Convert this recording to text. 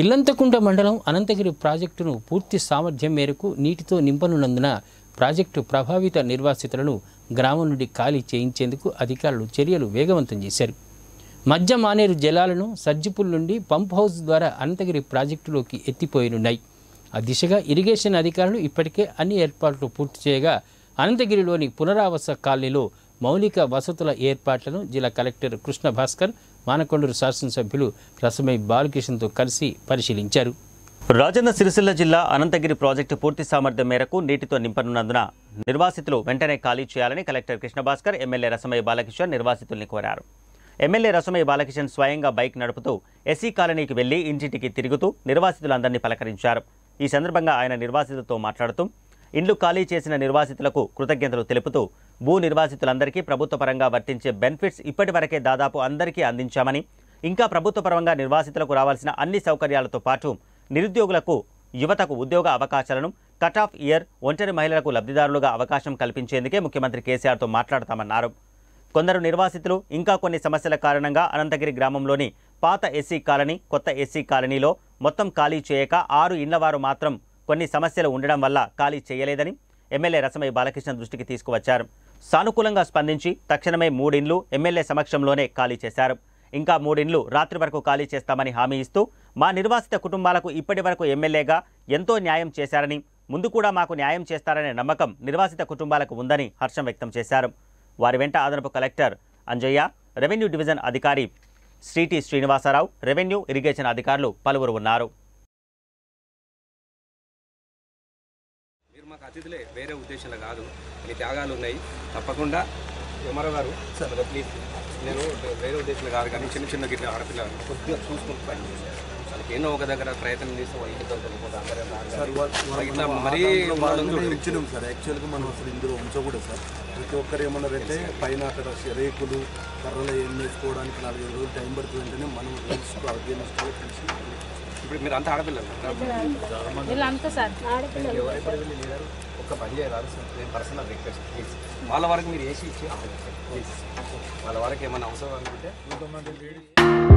ఇల్లంతకుంట మండలం అనంతగిరి ప్రాజెక్టును పూర్తి సామర్థ్యం మేరకు నీటితో నింపనున్నందున ప్రాజెక్టు ప్రభావిత నిర్వాసితులను గ్రామం నుండి ఖాళీ చేయించేందుకు అధికారులు చర్యలు వేగవంతం చేశారు. మధ్య మానేరు జలాలను సర్జిపుల్ నుండి పంప్ హౌస్ ద్వారా అనంతగిరి ప్రాజెక్టులోకి ఎత్తిపోయినున్నాయి. ఆ దిశగా ఇరిగేషన్ అధికారులు ఇప్పటికే అన్ని ఏర్పాట్లు పూర్తి చేయగా అనంతగిరిలోని పునరావాస కాలనీలో మౌలిక వసతుల ఏర్పాట్లను జిల్లా కలెక్టర్ కృష్ణ భాస్కర్ మానకొండూరు శాసనసభ్యులు రసమై బాలకృష్ణతో కలిసి పరిశీలించారు. రాజన్న సిరిసిల్ల జిల్లా అనంతగిరి ప్రాజెక్టు పూర్తి సామర్థ్యం మేరకు నీటితో నింపనున్నందున నిర్వాసితులు వెంటనే ఖాళీ చేయాలని కలెక్టర్ కృష్ణభాస్కర్ ఎమ్మెల్యే రసమయ్య బాలకిషన్ నిర్వాసితుల్ని కోరారు. ఎమ్మెల్యే రసమయ్య బాలకిషన్ స్వయంగా బైక్ నడుపుతూ ఎస్సీ కాలనీకి వెళ్ళి ఇంటింటికి తిరుగుతూ నిర్వాసితులందరినీ పలకరించారు. ఈ సందర్భంగా ఆయన నిర్వాసితులతో మాట్లాడుతూ ఇండ్లు ఖాళీ చేసిన నిర్వాసితులకు కృతజ్ఞతలు తెలుపుతూ భూ నిర్వాసితులందరికీ ప్రభుత్వ పరంగా వర్తించే బెనిఫిట్స్ ఇప్పటివరకే దాదాపు అందరికీ అందించామని ఇంకా ప్రభుత్వ పరంగా నిర్వాసితులకు రావాల్సిన అన్ని సౌకర్యాలతో పాటు నిరుద్యోగులకు యువతకు ఉద్యోగ అవకాశాలను కట్ ఆఫ్ ఇయర్ ఒంటరి మహిళలకు లబ్ధిదారులుగా అవకాశం కల్పించేందుకే ముఖ్యమంత్రి కేసీఆర్తో మాట్లాడతామన్నారు. కొందరు నిర్వాసితులు ఇంకా కొన్ని సమస్యల కారణంగా అనంతగిరి గ్రామంలోని పాత ఎస్సీ కాలనీ కొత్త ఎస్సీ కాలనీలో మొత్తం ఖాళీ చేయక ఆరు ఇళ్ళవారు మాత్రం కొన్ని సమస్యలు ఉండడం వల్ల ఖాళీ చేయలేదని ఎమ్మెల్యే రసమయ్య బాలకృష్ణ దృష్టికి తీసుకువచ్చారు. సానుకూలంగా స్పందించి తక్షణమే మూడిండ్లు ఎమ్మెల్యే సమక్షంలోనే ఖాళీ చేశారు. ఇంకా మూడిండ్లు రాత్రి వరకు ఖాళీ చేస్తామని హామీ ఇస్తూ మా నిర్వాసిత కుటుంబాలకు ఇప్పటి వరకు ఎమ్మెల్యేగా ఎంతో న్యాయం చేశారని ముందు కూడా మాకు న్యాయం చేస్తారనే నమ్మకం నిర్వాసిత కుటుంబాలకు ఉందని హర్షం వ్యక్తం చేశారు. వారి వెంట అదనపు కలెక్టర్ అంజయ్య రెవెన్యూ డివిజన్ అధికారి శ్రీటి శ్రీనివాసరావు రెవెన్యూ ఇరిగేషన్ అధికారులు పలువురు ఉన్నారు. మాకు అతిథులే వేరే ఉద్దేశంలో కాదు. మీ త్యాగాలు ఉన్నాయి. తప్పకుండా ఎంఆర్ఓ గారు సార్. ప్లీజ్. నేను వేరే ఉద్దేశంలో కాదు కానీ చిన్న చిన్న గిట్ల ఆడపిల్ల కొద్దిగా చూసుకుంటూ పని వాళ్ళకి ఎన్నో ఒక దగ్గర ప్రయత్నం చేస్తే వాళ్ళు. ఇట్లా మరీ. ఇచ్చినాం సార్. యాక్చువల్గా మనం అసలు ఇందులో ఉంచకూడదు సార్. ప్రతి ఒక్కరు ఏమన్నారంటే పైన అక్కడ రేకులు కర్రలు ఏం వేసుకోవడానికి నాలుగైదు రోజులు టైం పడుతుందంటేనే మనం రూల్స్ అధ్యయనిస్తూ తెలిసి ఇప్పుడు మీరు అంతా ఆడపిల్లలు. వీళ్ళంతా సార్. ఒక్క పని చేయరాదు సార్. నేను పర్సనల్ రిక్వెస్ట్ ప్లీజ్ వాళ్ళ వరకు మీరు ఏసీ ఇచ్చి ప్లీజ్ వాళ్ళ వరకు ఏమైనా అవసరం అనుకుంటే